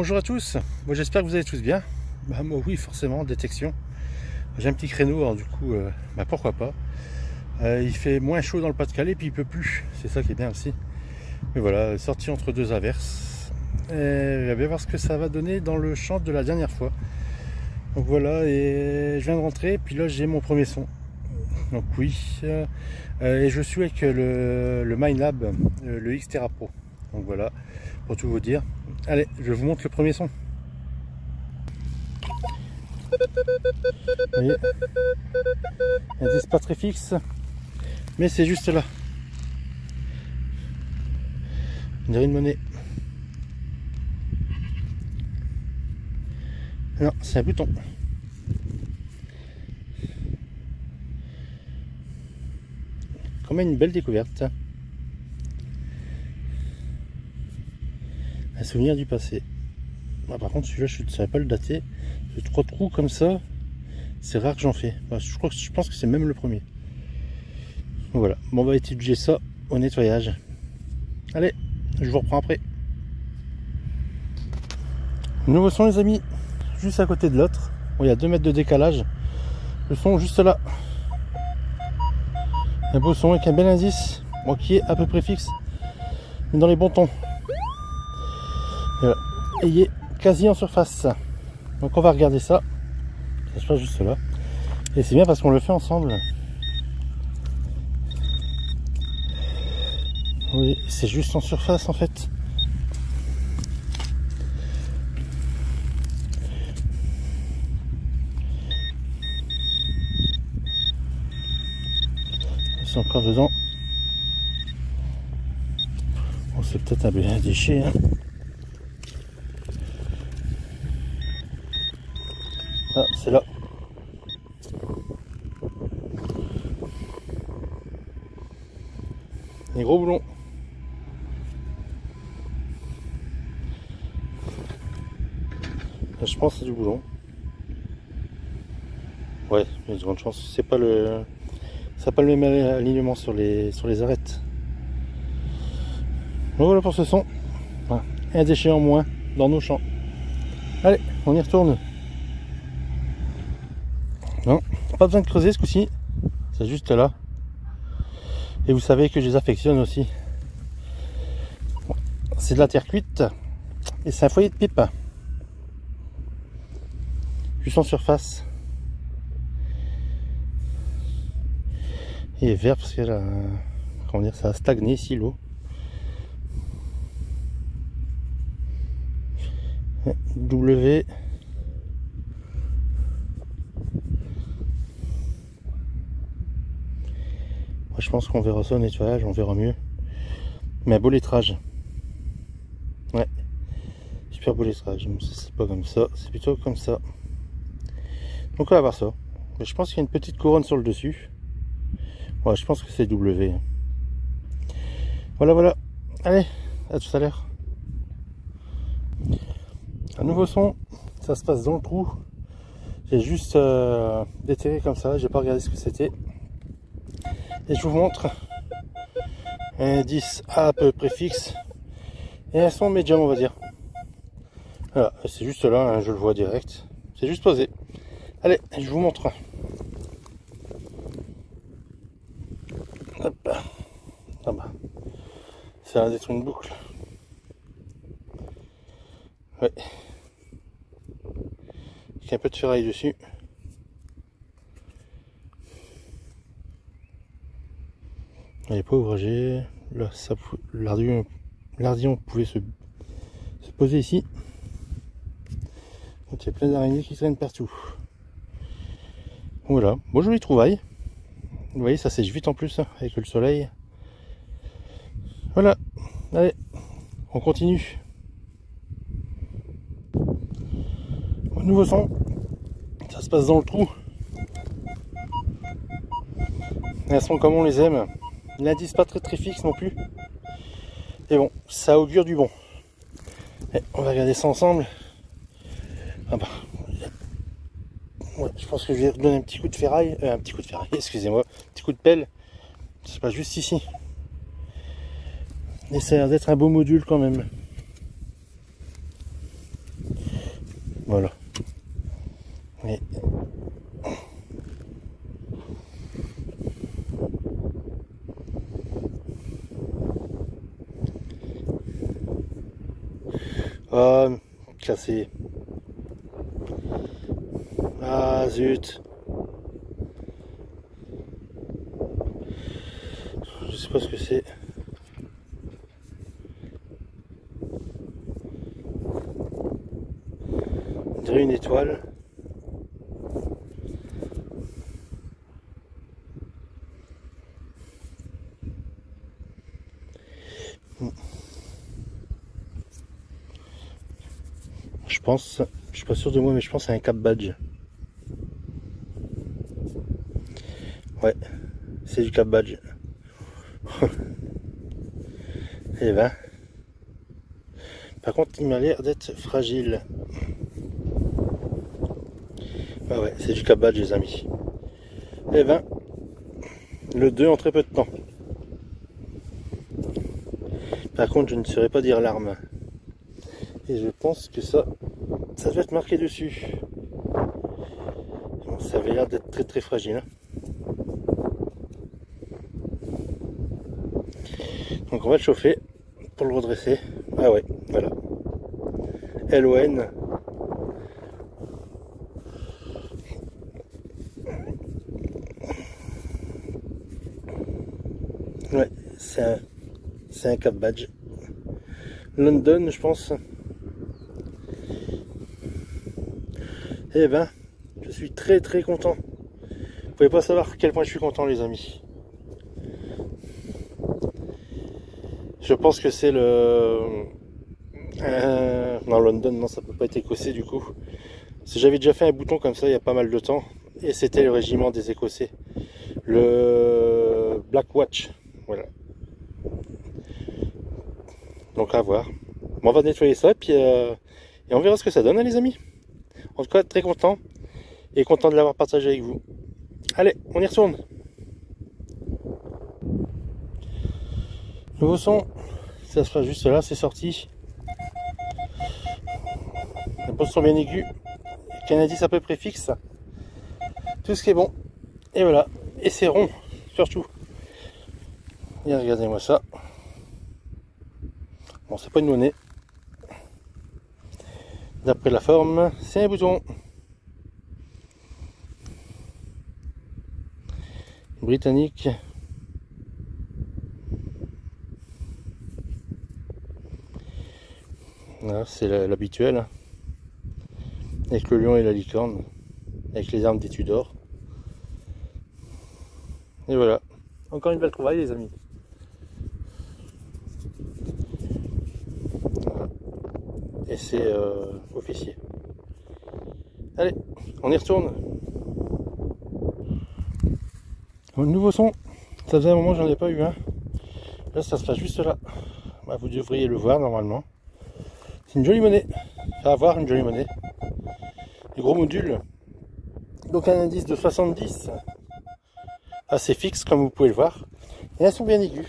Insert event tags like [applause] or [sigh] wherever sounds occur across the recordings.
Bonjour à tous, j'espère que vous allez tous bien. Bah, oui forcément, détection. J'ai un petit créneau, alors du coup, euh, bah, pourquoi pas. Euh, il fait moins chaud dans le Pas-de-Calais, puis il peut plus, c'est ça qui est bien aussi. Mais voilà, sorti entre deux averses. Et on va bien voir ce que ça va donner dans le champ de la dernière fois. Donc voilà, et je viens de rentrer, puis là j'ai mon premier son. Donc oui, euh, et je suis avec le, le MindLab, le Xterra Pro. Donc voilà, pour tout vous dire. Allez, je vous montre le premier son. Vous voyez Indice pas très fixe, mais c'est juste là. On dirait une monnaie. Non, c'est un bouton. Quand même une belle découverte. Un souvenir du passé. Ah, par contre, celui-là, je ne savais pas le dater. Les trois trous comme ça, c'est rare que j'en fais. que, je pense que c'est même le premier. voilà, bon, on va étudier ça au nettoyage. Allez, je vous reprends après. Nouveau son, les amis, juste à côté de l'autre. il y a 2 mètres de décalage. Le son juste là. Un beau son avec un bel indice, moi qui est à peu près fixe, mais dans les bons tons. Et il est quasi en surface. Donc on va regarder ça. Ça se passe juste là. Et c'est bien parce qu'on le fait ensemble. Oui, c'est juste en surface en fait. C'est encore dedans. Bon, c'est peut-être un déchet. Hein. C'est là. Les gros boulons. Je pense que c'est du boulon. Ouais, il y a de grandes chances. C'est pas le. Ça pas le même alignement sur les sur les arêtes. Donc voilà pour ce son. Un déchet en moins dans nos champs. Allez, on y retourne. Non, pas besoin de creuser ce coup-ci. C'est juste là. Et vous savez que je les affectionne aussi. C'est de la terre cuite. Et c'est un foyer de pipe. Juste en surface. Est vert parce que là, comment dire, ça a stagné ici l'eau. W je pense qu'on verra ça au nettoyage, on verra mieux. Mais un beau lettrage. Ouais. Super beau lettrage. C'est pas comme ça, c'est plutôt comme ça. Donc on va voir ça. Je pense qu'il y a une petite couronne sur le dessus. Ouais, je pense que c'est W. Voilà, voilà. Allez, à tout à l'heure. Un nouveau son, ça se passe dans le trou. J'ai juste euh, déterré comme ça, j'ai pas regardé ce que c'était. Et je vous montre un 10 à peu près fixe et un son médium on va dire. C'est juste là, hein, je le vois direct. C'est juste posé. Allez, je vous montre. Hop. Ah bah. Ça va d'être une boucle. Ouais. Avec un peu de ferraille dessus. Elle n'est pas ouvragée. L'ardillon pouvait se, poser ici. Il y a plein d'araignées qui traînent partout. Voilà, bon joli trouvaille. Vous voyez, ça sèche vite en plus hein, avec le soleil. Voilà, allez, on continue. Nouveau son, ça se passe dans le trou. Elles sont comme on les aime l'indice pas très très fixe non plus. Et bon, ça augure du bon. Eh, on va regarder ça ensemble. Ah bah, je pense que je vais redonner un petit coup de ferraille, euh, un petit coup de ferraille, [laughs] excusez-moi, un petit coup de pelle. C'est pas juste ici. Et ça a l'air d'être un beau module quand même. Voilà. Ah, cassé. Ah, zut. Je sais pas ce que c'est. Une étoile. Pense, je suis pas sûr de moi, mais je pense à un cap badge. Ouais, c'est du cap badge. Et [laughs] eh ben. Par contre, il m'a l'air d'être fragile. Ah ouais, c'est du cap badge, les amis. Et eh ben, le 2 en très peu de temps. Par contre, je ne saurais pas dire l'arme. Et je pense que ça, ça doit être marqué dessus. ça avait l'air d'être très très fragile. Hein. Donc on va le chauffer pour le redresser. Ah ouais, voilà. LON. Ouais, c'est un, un cap badge. London, je pense. Eh ben, je suis très très content. Vous pouvez pas savoir à quel point je suis content les amis. Je pense que c'est le... Euh, non, London, non, ça peut pas être écossais du coup. J'avais déjà fait un bouton comme ça il y a pas mal de temps. Et c'était le régiment des Écossais. Le Black Watch. Voilà. Donc à voir. on va nettoyer ça puis, euh, et on verra ce que ça donne hein, les amis. En tout cas, très content et content de l'avoir partagé avec vous. Allez, on y retourne. Nouveau son, ça se passe juste là, c'est sorti. Un poste son bien aigu, Canadis à peu près fixe. Tout ce qui est bon. Et voilà, et c'est rond, surtout. Et regardez-moi ça. Bon, c'est pas une monnaie, D'après la forme, c'est un bouton. Britannique. c'est l'habituel. Avec le lion et la licorne. Avec les armes des Tudors. Et voilà. Encore une belle trouvaille les amis. Et c'est euh, officier. Allez, on y retourne. nouveau son, ça faisait un moment que j'en ai pas eu un. Là, ça se passe juste là. Bah, vous devriez le voir normalement. C'est une jolie monnaie. Va avoir une jolie monnaie. Des gros modules. Donc un indice de 70. Assez fixe comme vous pouvez le voir. Et elles sont bien aiguës.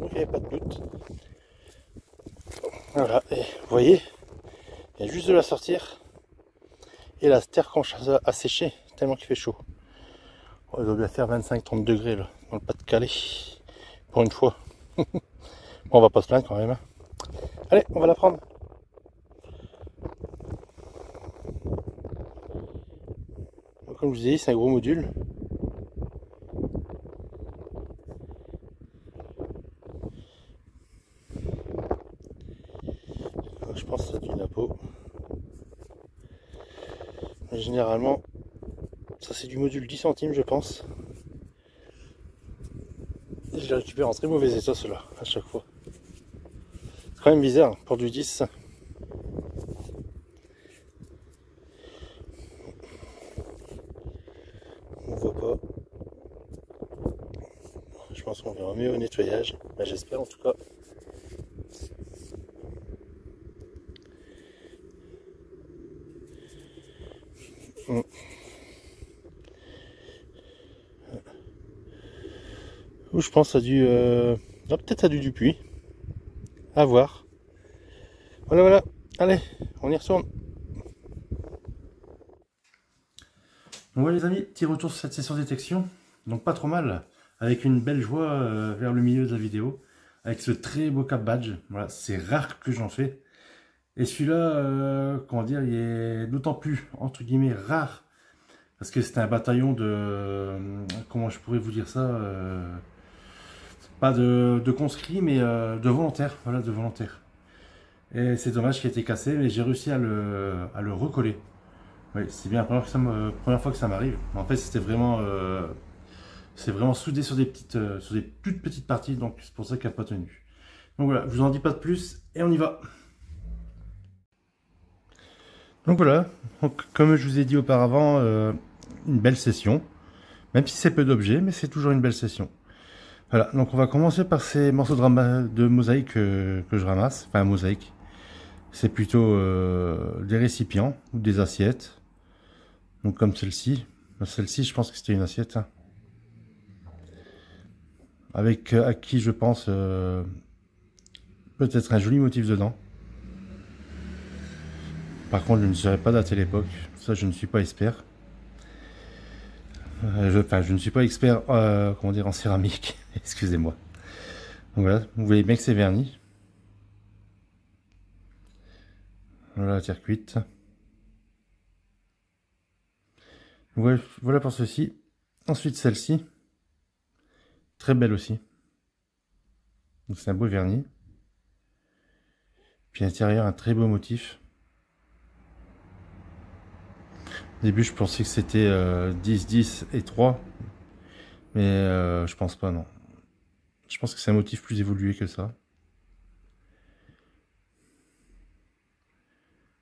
Donc il n'y a pas de doute. Voilà, et vous voyez, il juste de la sortir. Et la terre commence à sécher tellement qu'il fait chaud. Oh, doit bien faire 25-30 degrés là, dans le pas de Calais. Pour une fois. [laughs] bon, on va pas se plaindre quand même. Hein. Allez, on va la prendre. comme je vous ai dit, c'est un gros module. Je pense que c'est du Généralement, ça c'est du module 10 centimes, je pense. Et je l'ai récupéré en très mauvais état, cela, à chaque fois. C'est quand même bizarre pour du 10. On voit pas. Je pense qu'on verra mieux au nettoyage. J'espère en tout cas. Ou je pense à du... Euh... peut-être à du Dupuis. À voir. Voilà, voilà. Allez, on y retourne. Donc voilà les amis, petit retour sur cette session détection. Donc pas trop mal. Avec une belle joie euh, vers le milieu de la vidéo. Avec ce très beau cap badge. Voilà, c'est rare que j'en fais. Et celui-là, euh, comment dire, il est d'autant plus, entre guillemets, rare. Parce que c'est un bataillon de... Euh, comment je pourrais vous dire ça euh, Pas de, conscrits, mais de volontaires. Voilà, de volontaires. Et c'est dommage qu'il ait été cassé, mais j'ai réussi à le, recoller. Oui, c'est bien la première, première, fois que ça m'arrive. En fait, c'était vraiment... c'est vraiment soudé sur des petites, sur des toutes petites parties, donc c'est pour ça qu'il n'a pas tenu. Donc voilà, je vous en dis pas de plus, et on y va donc voilà, comme je vous ai dit auparavant, euh, une belle session. Même si c'est peu d'objets, mais c'est toujours une belle session. Voilà, donc on va commencer par ces morceaux de, mosaïque que, je ramasse. Enfin, mosaïque. C'est plutôt euh, des récipients ou des assiettes. Donc comme celle-ci. Celle-ci, je pense que c'était une assiette. Hein. Avec euh, à qui je pense peut-être un joli motif dedans. Par contre, je ne saurais pas dater l'époque. Ça, je ne suis pas expert. Euh, je, enfin, je ne suis pas expert, euh, comment dire, en céramique. [laughs] Excusez-moi. Donc voilà, vous voyez bien que c'est verni. Voilà la terre cuite. Voilà, voilà pour ceci. Ensuite, celle-ci. Très belle aussi. Donc c'est un beau vernis. Puis à l'intérieur, un très beau motif. Au début, je pensais que c'était 10, euh, 10 et 3. Mais euh, je pense pas, non. Je pense que c'est un motif plus évolué que ça.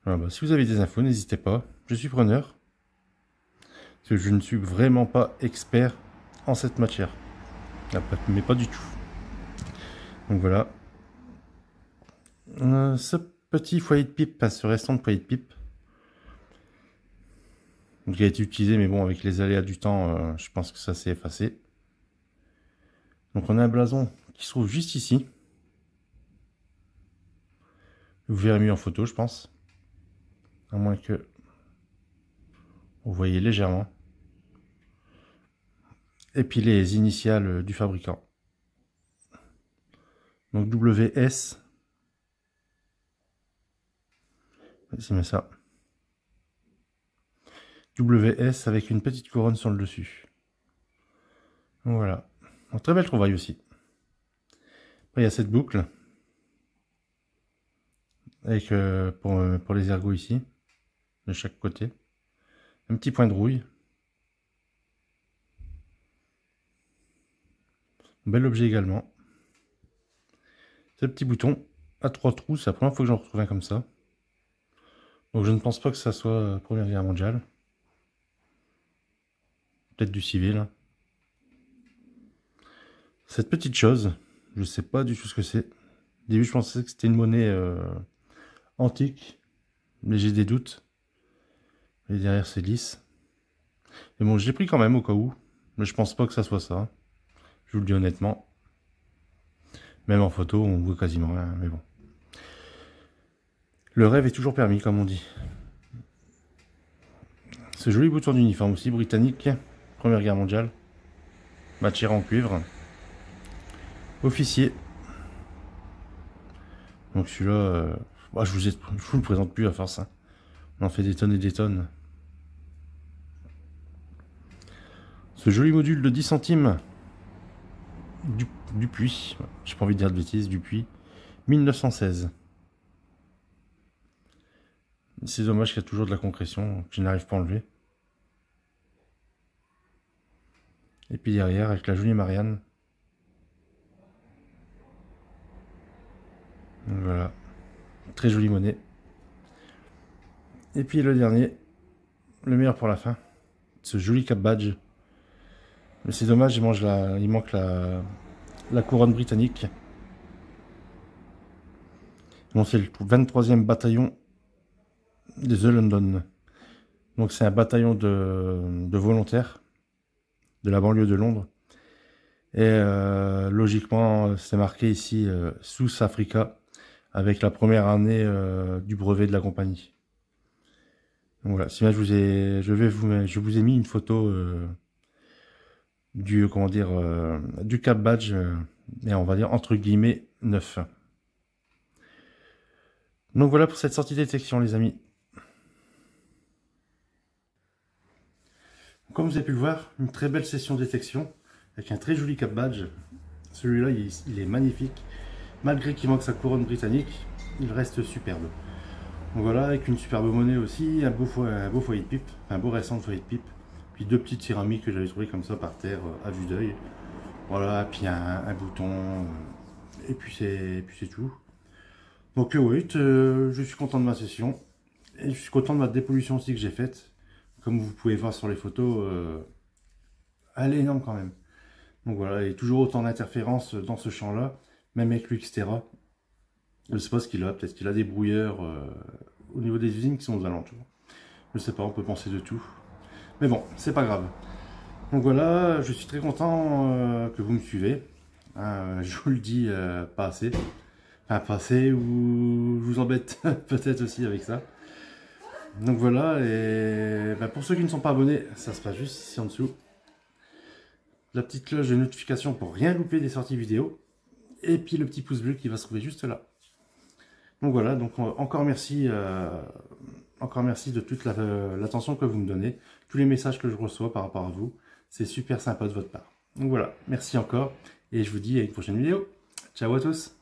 Bah, si vous avez des infos, n'hésitez pas. Je suis preneur. Parce que je ne suis vraiment pas expert en cette matière. Ah, mais pas du tout. Donc voilà. Euh, ce petit foyer de pipe, ce restant de foyer de pipe, donc il a été utilisé, mais bon, avec les aléas du temps, euh, je pense que ça s'est effacé. Donc on a un blason qui se trouve juste ici. Vous verrez mieux en photo, je pense. À moins que vous voyez légèrement. Et puis les initiales du fabricant. Donc WS. C'est ça. WS avec une petite couronne sur le dessus. voilà. très belle trouvaille aussi. Après, il y a cette boucle. Avec euh, pour, euh, pour les ergots ici. De chaque côté. Un petit point de rouille. Bel objet également. Ce petit bouton à trois trous, c'est la première fois que j'en retrouve un comme ça. Donc je ne pense pas que ça soit euh, Première Guerre mondiale du civil. Cette petite chose, je sais pas du tout ce que c'est. Au début, je pensais que c'était une monnaie euh, antique, mais j'ai des doutes. Et derrière, c'est lisse. Mais bon, j'ai pris quand même au cas où, mais je pense pas que ça soit ça. Je vous le dis honnêtement. Même en photo, on voit quasiment rien, mais bon. Le rêve est toujours permis, comme on dit. Ce joli bouton d'uniforme aussi britannique. Première Guerre mondiale. Matière en cuivre. Officier. Donc celui-là, euh, bah, je, vous le présente plus à force. Hein. On en fait des tonnes et des tonnes. Ce joli module de 10 centimes du, du puits. J'ai pas envie de dire de bêtises, du puits. 1916. C'est dommage qu'il y a toujours de la concrétion que je n'arrive pas à enlever. Et puis derrière, avec la jolie Marianne. Voilà. Très jolie monnaie. Et puis le dernier, le meilleur pour la fin. Ce joli cap badge. Mais c'est dommage, il, la, il manque la, la couronne britannique. Bon, c'est le 23e bataillon de The London. Donc c'est un bataillon de, de volontaires de la banlieue de Londres. Et euh, logiquement, c'est marqué ici euh, South Africa avec la première année euh, du brevet de la compagnie. Donc voilà, si je vous ai, je vais vous, je vous ai mis une photo euh, du comment dire du cap badge, mais on va dire entre guillemets neuf. Donc voilà pour cette sortie détection les amis. Comme vous avez pu le voir, une très belle session détection avec un très joli cap badge. Celui-là, il, est magnifique. Malgré qu'il manque sa couronne britannique, il reste superbe. Donc voilà, avec une superbe monnaie aussi, un beau, foyer de pipe, un beau récent foyer de pipe, puis deux petites céramiques que j'avais trouvées comme ça par terre euh, à vue d'œil. Voilà, puis un, bouton, euh, et puis c'est tout. Donc euh, oui, je suis content de ma session, et je suis content de ma dépollution aussi que j'ai faite. Comme vous pouvez voir sur les photos, elle est énorme quand même. Donc voilà, il y a toujours autant d'interférences dans ce champ-là, même avec l'Xterra. Je ne sais pas ce qu'il a, peut-être qu'il a des brouilleurs euh, au niveau des usines qui sont aux alentours. Je ne sais pas, on peut penser de tout. Mais bon, c'est pas grave. Donc voilà, je suis très content euh, que vous me suivez. Je vous le dis euh, pas assez. Enfin, pas assez, ou je vous embête [laughs] peut-être aussi avec ça. Donc voilà, et bah, pour ceux qui ne sont pas abonnés, ça se passe juste ici en dessous la petite cloche de notification pour rien louper des sorties vidéo, et puis le petit pouce bleu qui va se trouver juste là. Donc voilà, donc encore merci, euh, encore merci de toute l'attention que vous me donnez, tous les messages que je reçois par rapport à vous, c'est super sympa de votre part. Donc voilà, merci encore, et je vous dis à une prochaine vidéo. Ciao à tous